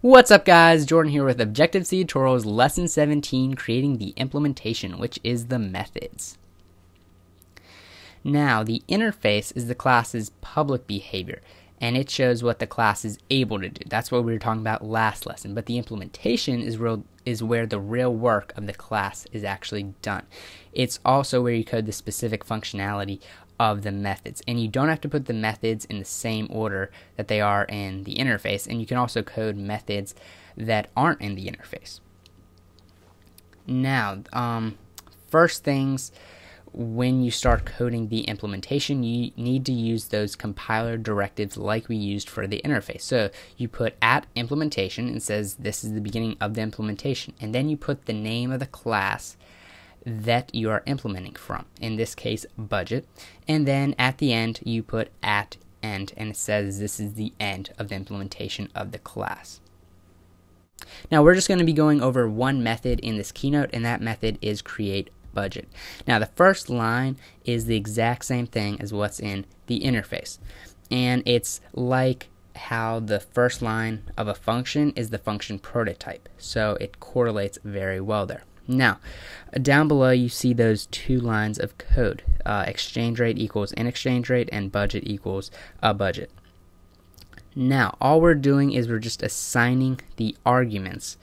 What's up guys, Jordan here with Objective-C Tutorials Lesson 17, Creating the Implementation, which is the methods. Now, the interface is the class's public behavior, and it shows what the class is able to do. That's what we were talking about last lesson, but the implementation is real is where the real work of the class is actually done. It's also where you code the specific functionality of the methods. And you don't have to put the methods in the same order that they are in the interface. And you can also code methods that aren't in the interface. Now, um, first things when you start coding the implementation, you need to use those compiler directives like we used for the interface. So you put at implementation and says this is the beginning of the implementation. And then you put the name of the class that you are implementing from. In this case, budget. And then at the end, you put at end, and it says this is the end of the implementation of the class. Now we're just going to be going over one method in this keynote, and that method is create budget. Now the first line is the exact same thing as what's in the interface. And it's like how the first line of a function is the function prototype. So it correlates very well there. Now, down below you see those two lines of code. Uh, exchange rate equals an exchange rate and budget equals a budget. Now, all we're doing is we're just assigning the arguments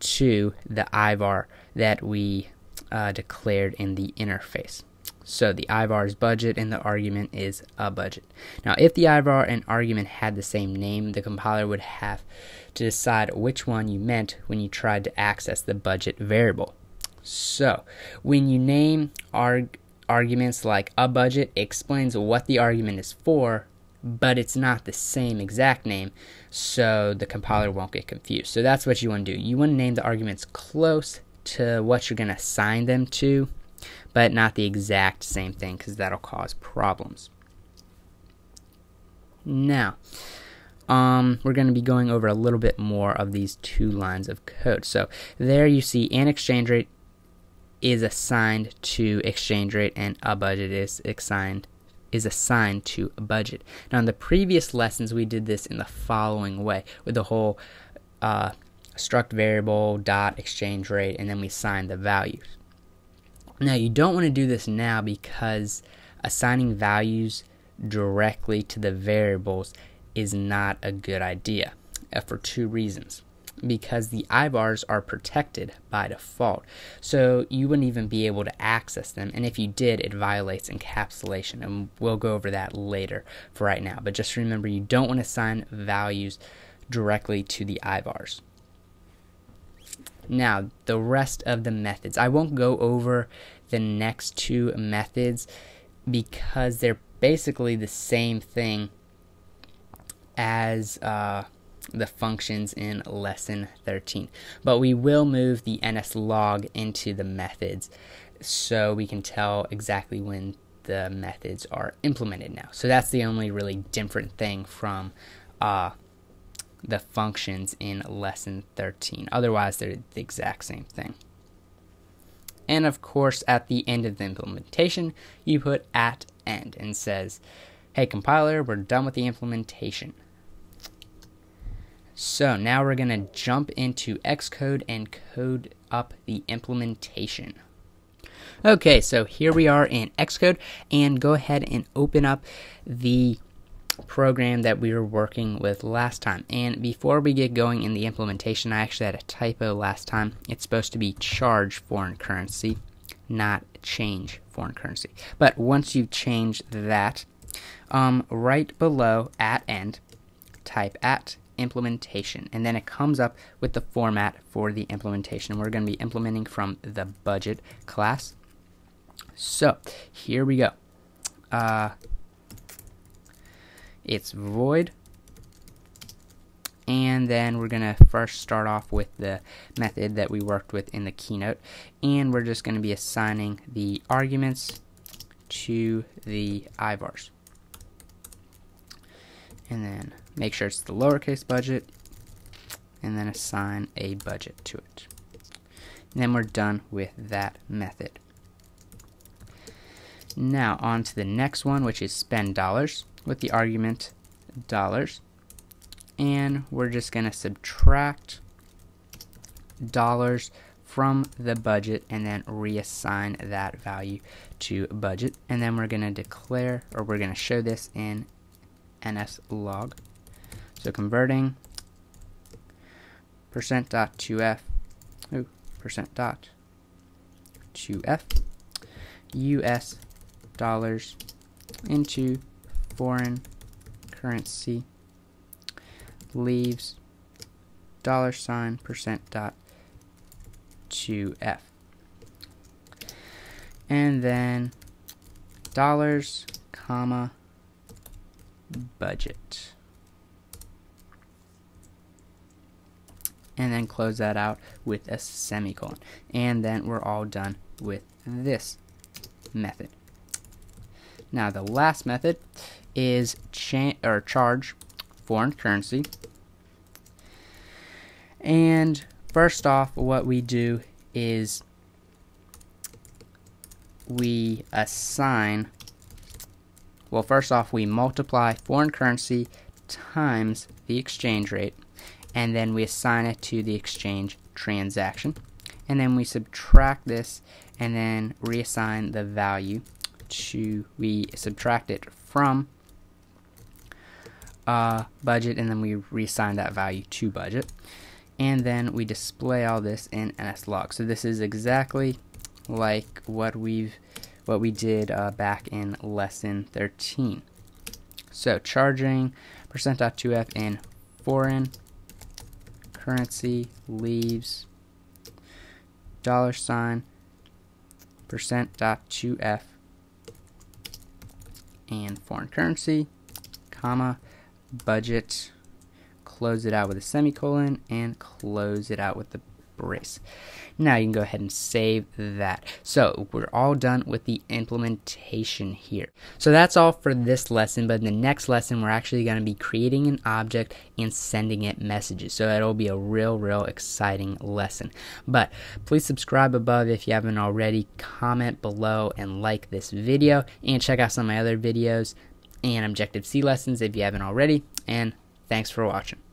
to the IVAR that we uh, declared in the interface. So the IVAR's budget and the argument is a budget. Now, if the IVAR and argument had the same name, the compiler would have to decide which one you meant when you tried to access the budget variable. So, when you name arg arguments like a budget, explains what the argument is for, but it's not the same exact name, so the compiler won't get confused. So that's what you want to do. You want to name the arguments close to what you're going to assign them to, but not the exact same thing because that'll cause problems. Now, um, we're going to be going over a little bit more of these two lines of code. So there you see an exchange rate is assigned to exchange rate and a budget is assigned is assigned to a budget. Now in the previous lessons we did this in the following way with the whole uh, struct variable dot exchange rate and then we assign the values. Now you don't want to do this now because assigning values directly to the variables is not a good idea uh, for two reasons. Because the IVARs are protected by default, so you wouldn't even be able to access them. And if you did, it violates encapsulation, and we'll go over that later for right now. But just remember, you don't want to assign values directly to the IVARs. Now, the rest of the methods. I won't go over the next two methods because they're basically the same thing as uh, the functions in lesson 13. But we will move the NSLog into the methods so we can tell exactly when the methods are implemented now. So that's the only really different thing from uh, the functions in lesson 13. Otherwise, they're the exact same thing. And of course, at the end of the implementation, you put at end and says, hey compiler, we're done with the implementation. So now we're going to jump into Xcode and code up the implementation. Okay, so here we are in Xcode, and go ahead and open up the program that we were working with last time. And before we get going in the implementation, I actually had a typo last time. It's supposed to be charge foreign currency, not change foreign currency. But once you've changed that, um, right below at end, type at implementation. And then it comes up with the format for the implementation. We're going to be implementing from the budget class. So here we go. Uh, it's void. And then we're going to first start off with the method that we worked with in the keynote. And we're just going to be assigning the arguments to the IVARs. And then make sure it's the lowercase budget, and then assign a budget to it. And then we're done with that method. Now on to the next one, which is spend dollars with the argument dollars. And we're just going to subtract dollars from the budget and then reassign that value to budget. And then we're going to declare, or we're going to show this in NS log. So converting percent dot 2f, ooh, percent dot 2f, US dollars into foreign currency leaves dollar sign percent dot 2f and then dollars comma budget. And then close that out with a semicolon. And then we're all done with this method now the last method is cha or charge foreign currency and first off what we do is we assign, well, first off, we multiply foreign currency times the exchange rate, and then we assign it to the exchange transaction. And then we subtract this and then reassign the value to, we subtract it from uh, budget and then we reassign that value to budget. And then we display all this in NSLog. So this is exactly like what we've what we did uh, back in lesson 13. So charging percent.2f in foreign currency leaves dollar sign percent.2f and foreign currency comma budget close it out with a semicolon and close it out with the brace. Now you can go ahead and save that. So we're all done with the implementation here. So that's all for this lesson, but in the next lesson we're actually going to be creating an object and sending it messages. So it'll be a real, real exciting lesson. But please subscribe above if you haven't already, comment below and like this video, and check out some of my other videos and Objective-C lessons if you haven't already, and thanks for watching.